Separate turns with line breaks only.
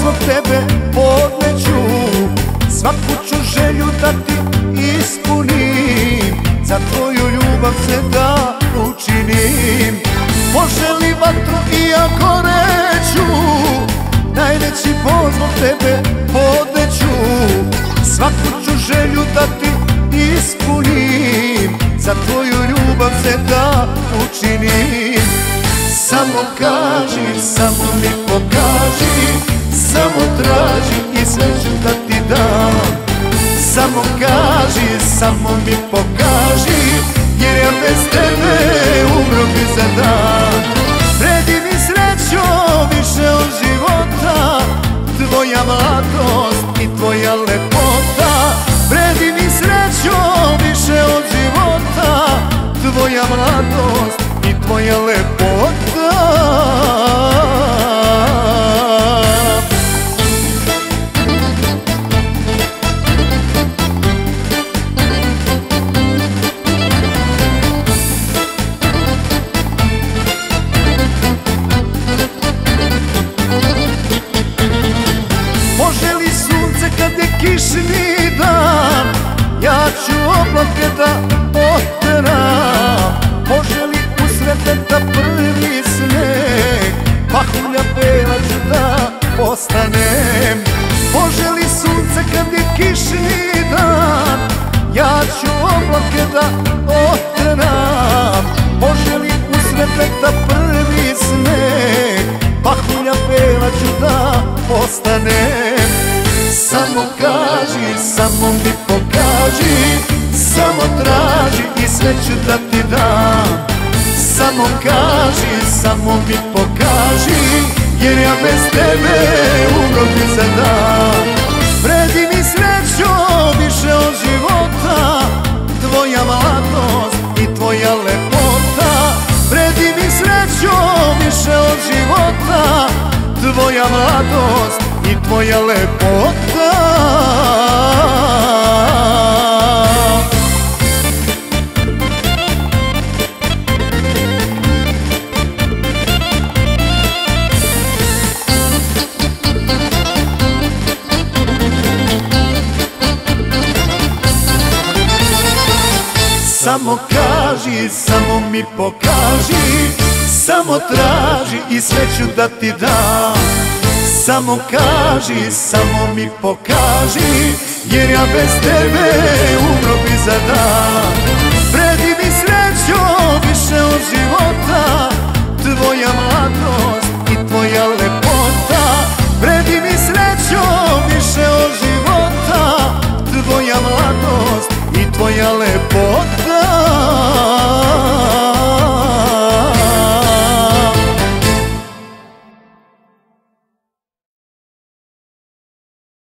zbog tebe podneću Svaku ću želju da ti ispunim. Za tvoju ljubav se da učinim. Poželi vatru i ja goreću Najveći bol zbog tebe podneću. Svaku ću želju da ti ispunim. Za tvoju ljubav se da učinim. Samo kaži, samo mi pokaži samo traži i sve ću da ti dam. Samo kaži, samo mi pokaži Jer ja bez tebe umro bi za dan. Predi mi srećo više od života Tvoja mladost i tvoja lepota. Predi mi srećo više od života Tvoja mladost i tvoja lepota dan Ja ću oblake da oteram Poželi usred leta prvi sneg? Pahulja bela ću da postanem Samo kaži, samo mi pokaži. Samo traži i sve ću da ti dam. Samo kaži, samo mi pokaži Jer ja bez tebe bi za dan Tvoja mladost i tvoja lepota. Samo kaži, samo mi pokaži Samo traži i sve ću da ti dam samo kaži, samo mi pokaži Jer ja bez tebe umro bi za dan. Predi mi srećo više od života Tvoja mladost i tvoja lepota. Predi mi srećo više od života Tvoja mladost i tvoja lepota.